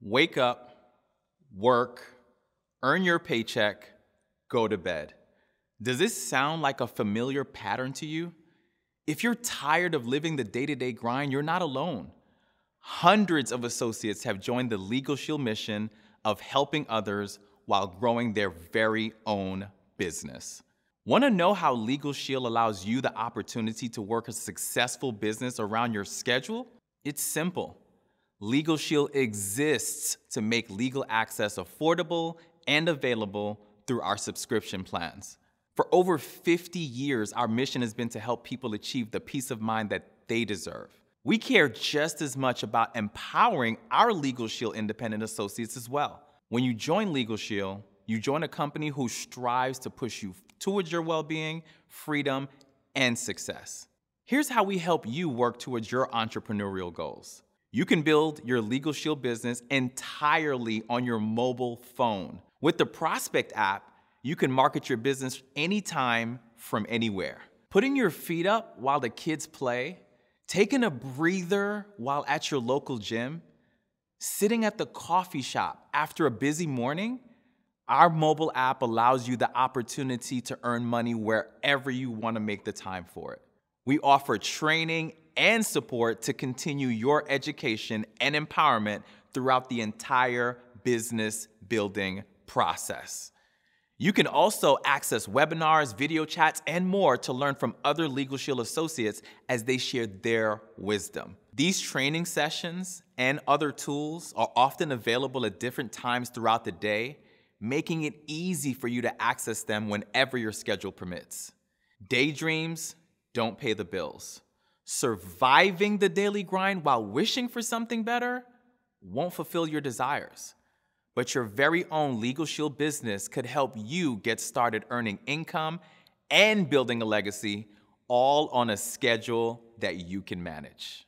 Wake up, work, earn your paycheck, go to bed. Does this sound like a familiar pattern to you? If you're tired of living the day to day grind, you're not alone. Hundreds of associates have joined the Legal Shield mission of helping others while growing their very own business. Want to know how Legal Shield allows you the opportunity to work a successful business around your schedule? It's simple. Legal Shield exists to make legal access affordable and available through our subscription plans. For over 50 years, our mission has been to help people achieve the peace of mind that they deserve. We care just as much about empowering our Legal Shield independent associates as well. When you join Legal Shield, you join a company who strives to push you towards your well being, freedom, and success. Here's how we help you work towards your entrepreneurial goals. You can build your Legal Shield business entirely on your mobile phone. With the Prospect app, you can market your business anytime from anywhere. Putting your feet up while the kids play, taking a breather while at your local gym, sitting at the coffee shop after a busy morning, our mobile app allows you the opportunity to earn money wherever you want to make the time for it. We offer training and support to continue your education and empowerment throughout the entire business building process. You can also access webinars, video chats, and more to learn from other Legal Shield associates as they share their wisdom. These training sessions and other tools are often available at different times throughout the day, making it easy for you to access them whenever your schedule permits. Daydreams don't pay the bills. Surviving the daily grind while wishing for something better won't fulfill your desires but your very own Legal Shield business could help you get started earning income and building a legacy all on a schedule that you can manage.